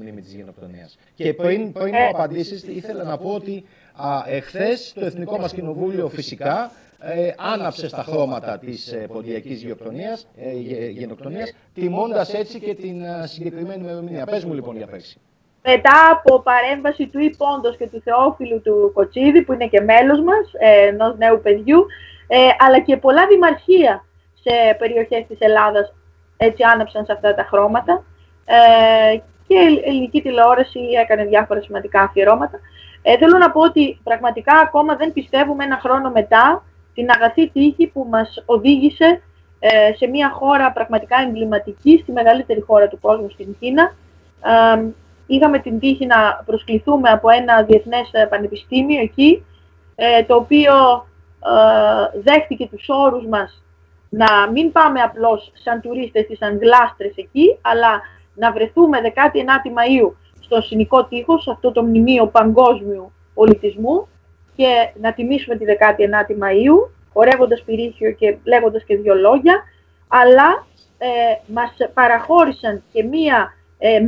μνήμη της γενοκτονίας; Και πριν, πριν μου απαντήσεις, ήθελα να πω ότι α, εχθές το Εθνικό μας Κοινοβούλιο φυσικά ε, άναψες στα χρώματα της ε, ποντιακής γενοκτονίας, ε, γενοκτονίας, τιμώντας έτσι και την ε, συγκεκριμένη ημερομηνία. Πες μου λοιπόν για πέρσι μετά από παρέμβαση του Ιππόντος και του Θεόφιλου του Κοτσίδη, που είναι και μέλος μας, ε, ενός νέου παιδιού, ε, αλλά και πολλά δημαρχία σε περιοχές της Ελλάδας έτσι άναψαν σε αυτά τα χρώματα ε, και η ελληνική τηλεόραση έκανε διάφορα σημαντικά αφιερώματα. Ε, θέλω να πω ότι πραγματικά ακόμα δεν πιστεύουμε ένα χρόνο μετά την αγαθή τύχη που μας οδήγησε ε, σε μια χώρα πραγματικά εμβληματική, στη μεγαλύτερη χώρα του κόσμου στην Κίνα, είχαμε την τύχη να προσκληθούμε από ένα διεθνές ε, πανεπιστήμιο εκεί, ε, το οποίο ε, δέχτηκε τους όρους μας να μην πάμε απλώς σαν τουρίστες ή σαν γλάστρες εκεί, αλλά να βρεθούμε 19η Μαΐου στο Συνικό Τείχος, αυτό το μνημείο παγκόσμιου πολιτισμού και να τιμήσουμε τη 19η Μαΐου, χορεύοντας πυρίχιο και λέγοντας και δύο λόγια, αλλά ε, μας παραχώρησαν και μία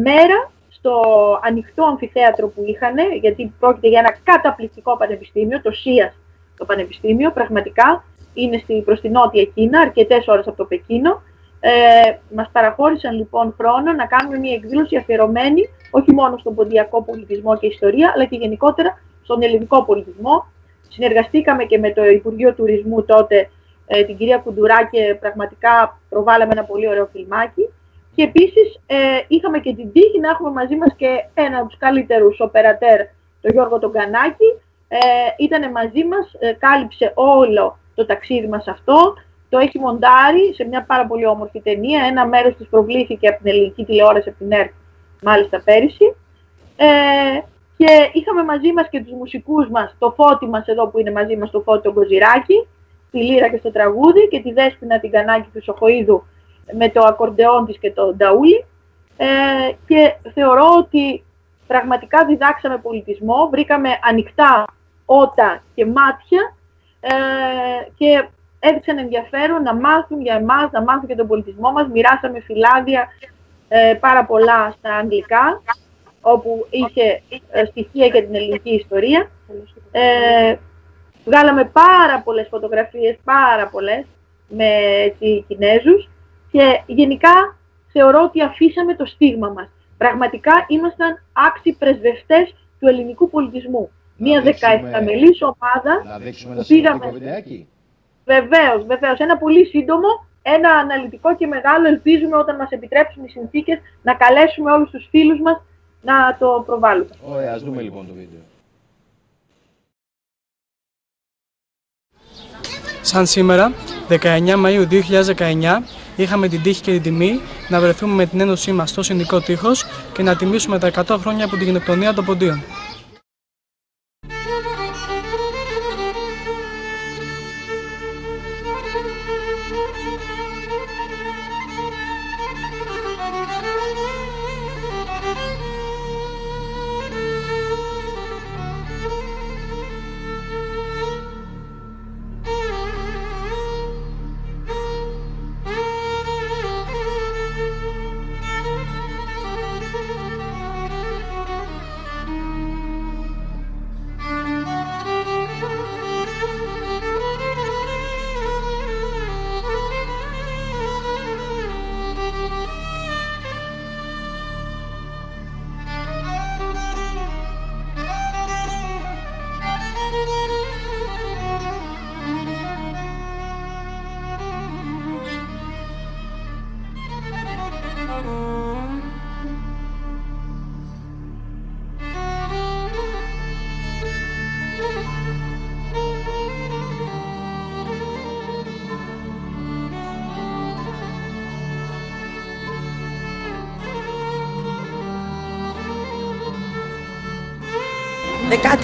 μέρα στο ανοιχτό αμφιθέατρο που είχαν, γιατί πρόκειται για ένα καταπληκτικό πανεπιστήμιο, το ΣΥΑΣ το πανεπιστήμιο, πραγματικά είναι στη, προς την νότια Κίνα, αρκετές ώρες από το Πεκίνο. Ε, μας παραχώρησαν λοιπόν χρόνο να κάνουμε μια εκδήλωση αφιερωμένη όχι μόνο στον ποντιακό πολιτισμό και ιστορία, αλλά και γενικότερα στον ελληνικό πολιτισμό. Συνεργαστήκαμε και με το Υπουργείο Τουρισμού τότε, ε, την κυρία Κουντουρά και πραγματικά προβάλαμε ένα πολύ ωραίο φιλμάκι. Και επίσης ε, είχαμε και την τύχη να έχουμε μαζί μας και ένα από τους καλύτερους οπερατέρ, τον Γιώργο τον Κανάκη. Ε, ήταν μαζί μας, ε, κάλυψε όλο το ταξίδι μας αυτό. Το έχει μοντάρει σε μια πάρα πολύ όμορφη ταινία. Ένα μέρος της προβλήθηκε από την ελληνική τηλεόραση, από την ΕΡΤ, μάλιστα πέρυσι. Ε, και είχαμε μαζί μας και τους μουσικούς μας, το φώτι μας εδώ που είναι μαζί μας, το φώτι τον Κοζηράκη, τη Λύρα και στο τραγούδι και τη Δέσποινα την Κανάκη του Σοχοίδου με το ακορντεόν της και το νταούλι ε, και θεωρώ ότι πραγματικά διδάξαμε πολιτισμό, βρήκαμε ανοιχτά ότα και μάτια ε, και έδειξαν ενδιαφέρον να μάθουν για εμάς, να μάθουν και τον πολιτισμό μας. Μοιράσαμε φυλάδια ε, πάρα πολλά στα αγγλικά, όπου είχε ε, στοιχεία για την ελληνική ιστορία. Ε, βγάλαμε πάρα πολλές φωτογραφίες, πάρα πολλές, με έτσι, Κινέζους και γενικά θεωρώ ότι αφήσαμε το στίγμα μας. Πραγματικά ήμασταν άξιοι πρεσβευτές του ελληνικού πολιτισμού. Μια δεκαεφταμελής ομάδα να δείξουμε που πήγαμε... Βεβαίως, βεβαίως. Ένα πολύ σύντομο, ένα αναλυτικό και μεγάλο. Ελπίζουμε όταν μας επιτρέψουν οι συνθήκες να καλέσουμε όλους τους φίλους μας να το προβάλλουμε. Ωραία, ας δούμε λοιπόν το βίντεο. Σαν σήμερα, 19 Μαΐου 2019, είχαμε την τύχη και την τιμή να βρεθούμε με την ένωσή μας στο Συνδικό Τείχος και να τιμήσουμε τα 100 χρόνια από την γενοκτονία των Ποντίων.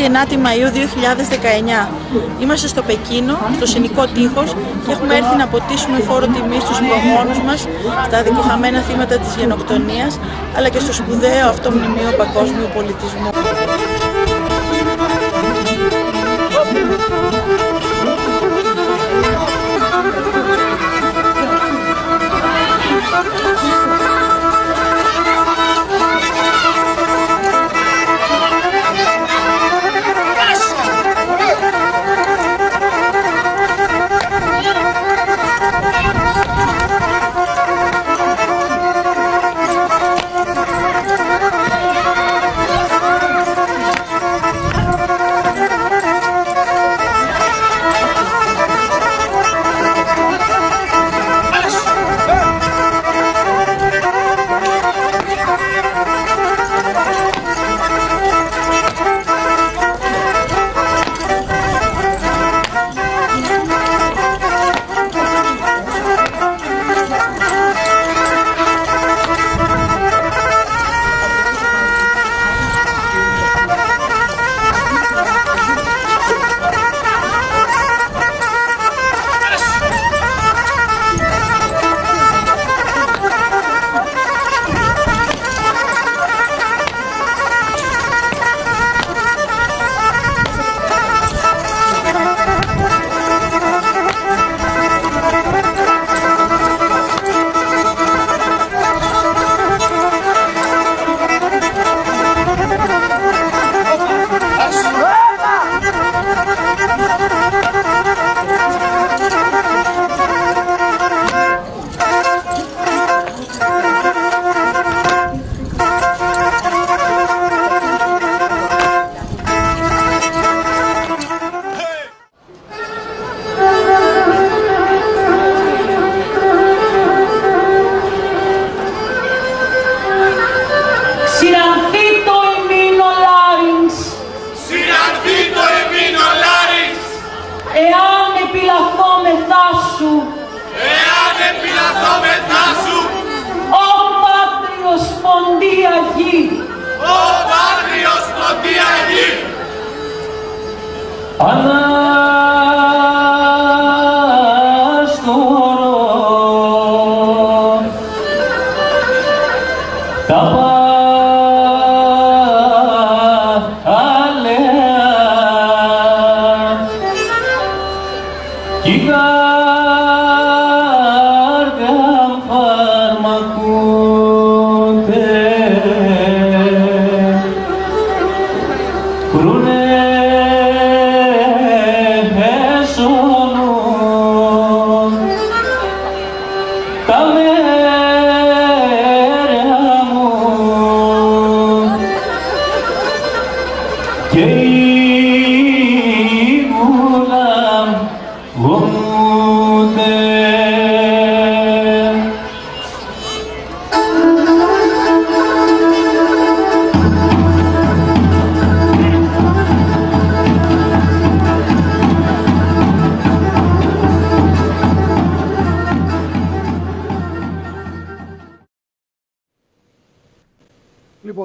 19η Μαΐου 2019. Είμαστε στο Πεκίνο, στο Συνικό Τείχος και έχουμε έρθει να αποτίσουμε φόρο τιμή στους προγόνους μας, στα δικοχαμένα θύματα της γενοκτονίας, αλλά και στο σπουδαίο αυτό μνημείο παγκόσμιου πολιτισμού.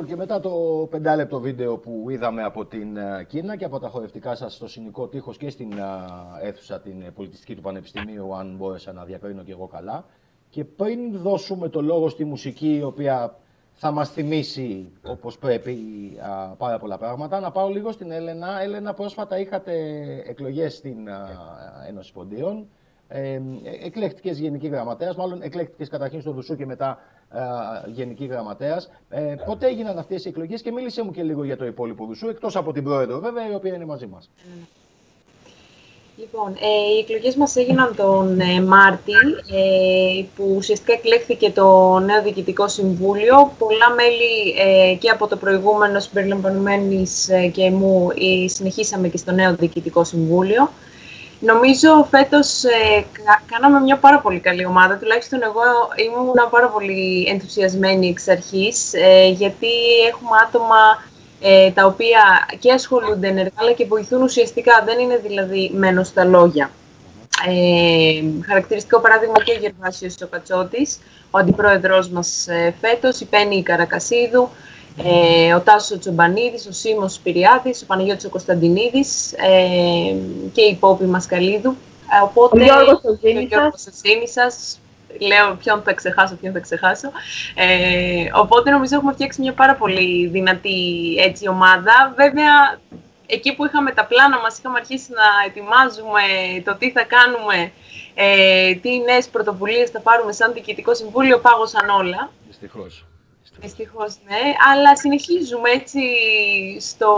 Και μετά το πεντάλεπτο βίντεο που είδαμε από την ε, Κίνα και από τα χορευτικά σας στο Συνικό Τείχος και στην ε, αίθουσα την ε, πολιτιστική του Πανεπιστημίου, αν μπόρεσα να διακρίνω και εγώ καλά. Και πριν δώσουμε το λόγο στη μουσική, η οποία θα μας θυμίσει όπως πρέπει α, πάρα πολλά πράγματα, να πάω λίγο στην Έλενα. Έλενα, πρόσφατα είχατε εκλογές στην α, Ένωση Ποντίων. Ε, εκλέχτηκες γενική γραμματέας, μάλλον εκλέχτηκες καταρχήν στο Δουσού και μετά α, γενική γραμματέας. Ε, πότε έγιναν αυτές οι εκλογές και μίλησε μου και λίγο για το υπόλοιπο Δουσού, εκτός από την πρόεδρο βέβαια, η οποία είναι μαζί μας. Λοιπόν, ε, οι εκλογές μας έγιναν τον ε, Μάρτι, ε, που ουσιαστικά εκλέχθηκε το νέο Διοικητικό Συμβούλιο. Πολλά μέλη ε, και από το προηγούμενο συμπεριλαμβανομένης ε, και μου ε, συνεχίσαμε και στο νέο Διοικητικό Συμβούλιο. Νομίζω φέτος ε, κα- κάναμε μια πάρα πολύ καλή ομάδα, τουλάχιστον εγώ ήμουν πάρα πολύ ενθουσιασμένη εξ αρχής, ε, γιατί έχουμε άτομα ε, τα οποία και ασχολούνται ενεργά, αλλά και βοηθούν ουσιαστικά, δεν είναι δηλαδή μένω στα λόγια. Ε, χαρακτηριστικό παράδειγμα και ο Γερβάσιος Σοκατσότης, ο αντιπρόεδρός μας ε, φέτος, η Πέννη Καρακασίδου, ε, ο Τάσος Τσομπανίδης, ο Σίμος Σπυριάδης, ο Παναγιώτης ο Κωνσταντινίδης ε, και η Πόπη Μασκαλίδου. Ε, οπότε, Ο Γιώργος ο και ο Ζήνης Γιώργος ο Ζήνης Λέω ποιον θα ξεχάσω, ποιον θα ξεχάσω. Ε, οπότε νομίζω έχουμε φτιάξει μια πάρα πολύ δυνατή έτσι, ομάδα. Βέβαια, εκεί που είχαμε τα πλάνα μας, είχαμε αρχίσει να ετοιμάζουμε το τι θα κάνουμε, ε, τι νέες πρωτοβουλίες θα πάρουμε σαν διοικητικό συμβούλιο, πάγωσαν όλα. Δυστυχώς. Δυστυχώς, ναι. Αλλά συνεχίζουμε έτσι στο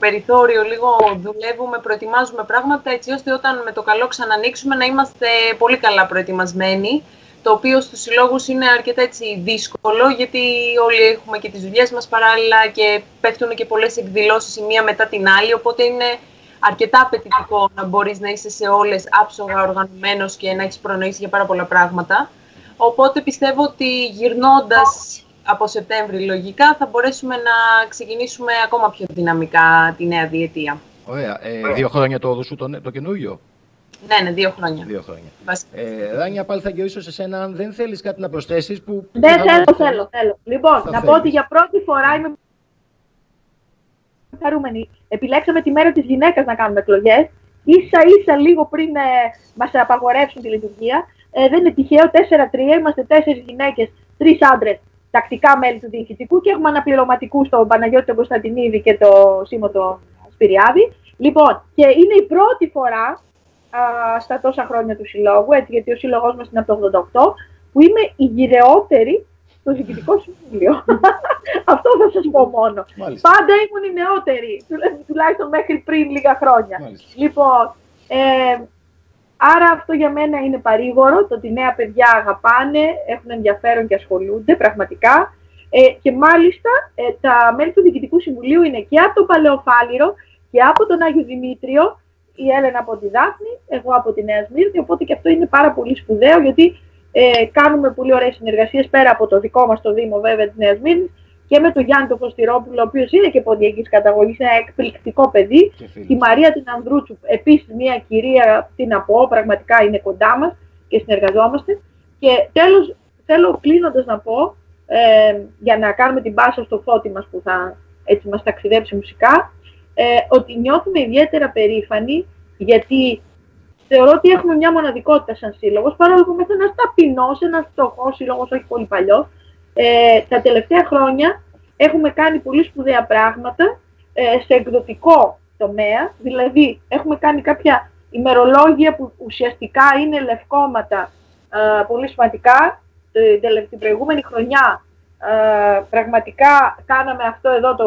περιθώριο, λίγο δουλεύουμε, προετοιμάζουμε πράγματα έτσι ώστε όταν με το καλό ξανανοίξουμε να είμαστε πολύ καλά προετοιμασμένοι. Το οποίο στους συλλόγους είναι αρκετά έτσι δύσκολο γιατί όλοι έχουμε και τις δουλειές μας παράλληλα και πέφτουν και πολλές εκδηλώσεις η μία μετά την άλλη. Οπότε είναι αρκετά απαιτητικό να μπορείς να είσαι σε όλες άψογα οργανωμένος και να έχεις προνοήσει για πάρα πολλά πράγματα. Οπότε πιστεύω ότι γυρνώντας από Σεπτέμβρη λογικά θα μπορέσουμε να ξεκινήσουμε ακόμα πιο δυναμικά τη νέα διετία. Ωραία. Ε, δύο χρόνια το σου το, το καινούριο; Ναι, ναι, δύο χρόνια. Δύο χρόνια. Βασικά. Ε, Ράνια, πάλι θα γυρίσω σε σένα αν δεν θέλεις κάτι να προσθέσεις που... Δεν πιθανόν- θέλω, θέλω, θέλω. Λοιπόν, Θα να πω θέλεις. ότι για πρώτη φορά είμαι χαρούμενη. Επιλέξαμε τη μέρα της γυναίκας να κάνουμε εκλογές. Ίσα ίσα λίγο πριν ε, μας απαγορεύσουν τη λειτουργία. Ε, δεν είναι τυχαίο, 4-3, είμαστε τέσσερις γυναίκες, τρεις άντρες, τακτικά μέλη του διοικητικού και έχουμε αναπληρωματικούς τον Παναγιώτη τον Κωνσταντινίδη και το Σίμω τον Σπυριάδη. Λοιπόν, και είναι η πρώτη φορά α, στα τόσα χρόνια του συλλόγου, έτσι, γιατί ο σύλλογός μας είναι από το 88, που είμαι η γυρεότερη στο Διοικητικό Συμβούλιο. Αυτό θα σας πω μόνο. Μάλιστα. Πάντα ήμουν η νεότερη, τουλά- τουλάχιστον μέχρι πριν λίγα χρόνια. Μάλιστα. Λοιπόν, ε, άρα αυτό για μένα είναι παρήγορο, το ότι νέα παιδιά αγαπάνε, έχουν ενδιαφέρον και ασχολούνται πραγματικά. Ε, και μάλιστα ε, τα μέλη του Διοικητικού Συμβουλίου είναι και από το Παλαιοφάλιρο και από τον Άγιο Δημήτριο, η Έλενα από τη Δάφνη, εγώ από τη Νέα Σμύρνη, οπότε και αυτό είναι πάρα πολύ σπουδαίο γιατί ε, κάνουμε πολύ ωραίες συνεργασίες πέρα από το δικό μας το Δήμο βέβαια της Νέας Μύρνης και με τον Γιάννη τον Φωστηρόπουλο, ο οποίος είναι και ποντιακής καταγωγής, είναι ένα εκπληκτικό παιδί, Και φίλος. τη Μαρία την Ανδρούτσου, επίσης μια κυρία, τι να πω, πραγματικά είναι κοντά μας και συνεργαζόμαστε. Και τέλος, θέλω κλείνοντας να πω, ε, για να κάνουμε την πάσα στο φώτι μας που θα έτσι μας ταξιδέψει μουσικά, ε, ότι νιώθουμε ιδιαίτερα περήφανοι γιατί θεωρώ ότι έχουμε μια μοναδικότητα σαν σύλλογος, παρόλο που είμαστε ένας ταπεινός, ένας φτωχός σύλλογος, όχι πολύ παλιός. Ε, τα τελευταία χρόνια έχουμε κάνει πολύ σπουδαία πράγματα ε, σε εκδοτικό τομέα, δηλαδή έχουμε κάνει κάποια ημερολόγια που ουσιαστικά είναι λευκόματα ε, πολύ σημαντικά. Την, τελε- την προηγούμενη χρονιά ε, πραγματικά κάναμε αυτό εδώ το,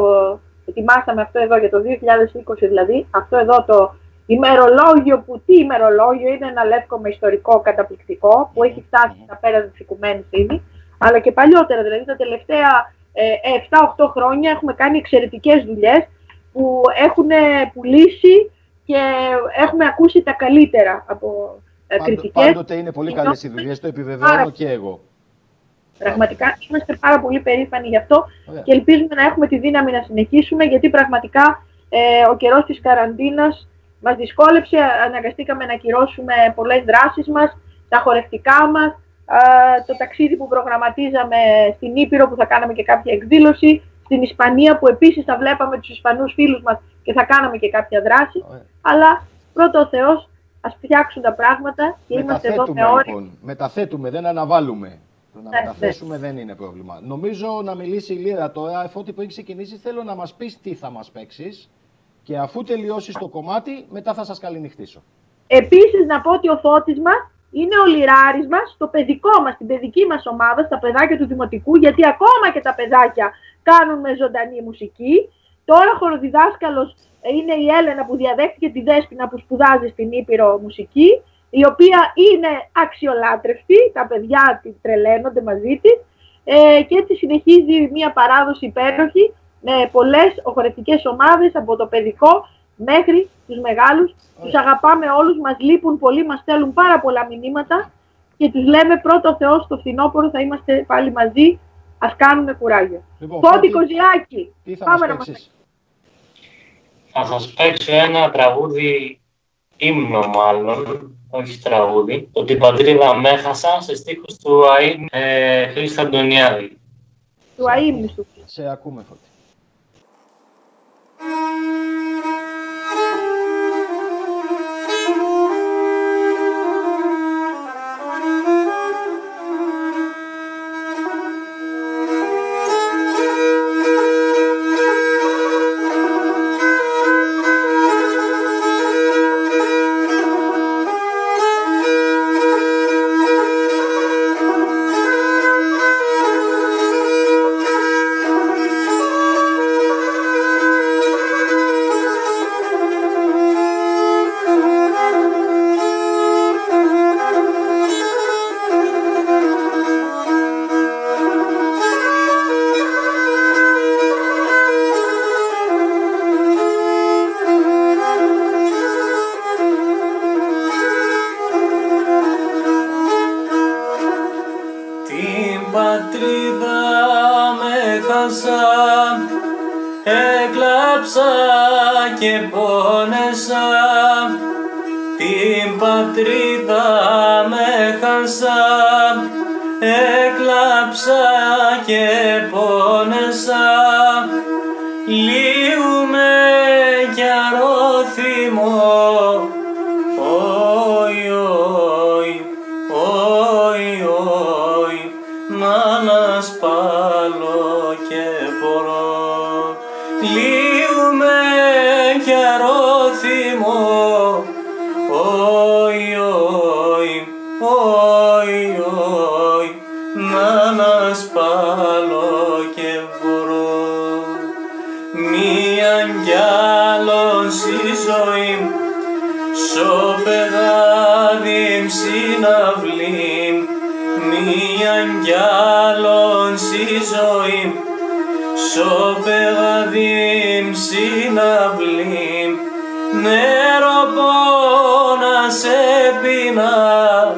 ετοιμάσαμε αυτό εδώ για το 2020 δηλαδή, αυτό εδώ το ημερολόγιο που τι ημερολόγιο είναι ένα λεύκομα ιστορικό καταπληκτικό που έχει φτάσει στα πέρα της οικουμένης ήδη, αλλά και παλιότερα, δηλαδή τα τελευταία ε, 7-8 χρόνια έχουμε κάνει εξαιρετικές δουλειές που έχουν πουλήσει και έχουμε ακούσει τα καλύτερα από ε, Πάντο- κριτικές. Πάντοτε είναι πολύ Και καλές οι νιώθουμε δουλειές, το πάρα επιβεβαιώνω και εγώ. Πραγματικά είμαστε πάρα πολύ περήφανοι γι' αυτό Ωραία. και ελπίζουμε να έχουμε τη δύναμη να συνεχίσουμε γιατί πραγματικά ε, ο καιρός της καραντίνας μας δυσκόλεψε, αναγκαστήκαμε να ακυρώσουμε πολλές δράσεις μας, τα χορευτικά μας, α, το ταξίδι που προγραμματίζαμε στην Ήπειρο που θα κάναμε και κάποια εκδήλωση, στην Ισπανία που επίσης θα βλέπαμε τους Ισπανούς φίλους μας και θα κάναμε και κάποια δράση. Ωραία. Αλλά πρώτο ο Θεός ας φτιάξουν τα πράγματα και είμαστε εδώ με Μεταθέτουμε όρη. λοιπόν. Μεταθέτουμε, δεν αναβάλουμε. Το να Ναι, ναι. μεταθέσουμε δεν είναι πρόβλημα. Νομίζω να μιλήσει η Λίρα τώρα, εφότι που έχει ξεκινήσει, θέλω να μας πεις τι θα μας παίξεις και αφού τελειώσεις το κομμάτι, μετά θα σας καληνυχτήσω. Επίσης να πω ότι ο Φώτης μας είναι ο λιράρης μας στο παιδικό μας, στην παιδική μας ομάδα, στα παιδάκια του Δημοτικού, γιατί ακόμα και τα παιδάκια κάνουν με ζωντανή μουσική. Τώρα χοροδιδάσκαλος είναι η Έλενα που διαδέχτηκε τη Δέσποινα που σπουδάζει στην Ήπειρο μουσική, η οποία είναι αξιολάτρευτη, τα παιδιά τη τρελαίνονται μαζί της ε, και έτσι συνεχίζει μια παράδοση υπέροχη με πολλές χορευτικές ομάδες από το παιδικό μέχρι τους μεγάλους. Τους αγαπάμε όλους, μας λείπουν πολύ, μας στέλνουν πάρα πολλά μηνύματα και τους λέμε πρώτο ο Θεός στο φθινόπωρο θα είμαστε πάλι μαζί. Ας κάνουμε κουράγιο. Λοιπόν, Φώτη Φώτη, Κοζιάκη, Τι θα πάμε μας να μας παίξεις. Θα σας παίξω ένα τραγούδι, ύμνο μάλλον, όχι τραγούδι, το «Την πατρίδα με έχασα» σε στίχους του ΑΗΜ ε, Χρήστα Αντωνιάδη. του αείμνηστου. Σε ακούμε, Φώτη. Ανασπάλω και μπορώ. Λύουμε κι αρώθυμο, όι, όι, όι, όι, να ανασπάλω και μπορώ. Μίαν κι άλλον στη ζωή Σο παιδάδι συναυλή, μίαν κι άλλον στη ζωή. Σο παιδάδι συναυλή, νερό πόνας σε πεινά.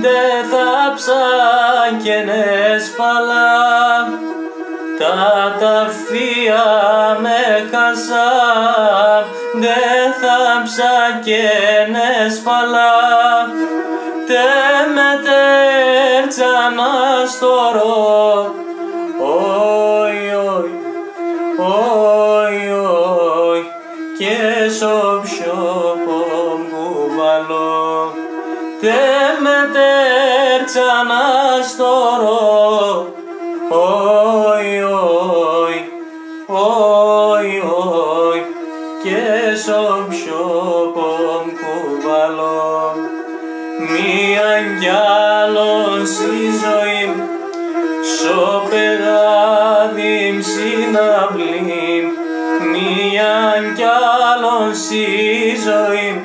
Δε θα ψάκαινες σπαλά. Τα ταφεία με χάσα, δε θα ψάκαινες σπαλά. Τε με τέρτσα να στορώ, σο παιδάδι συναυλή, μίαν κι άλλον στη ζωή,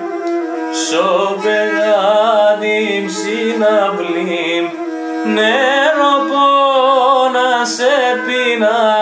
σο παιδάδι συναυλή, νερό πόνας σε πεινά.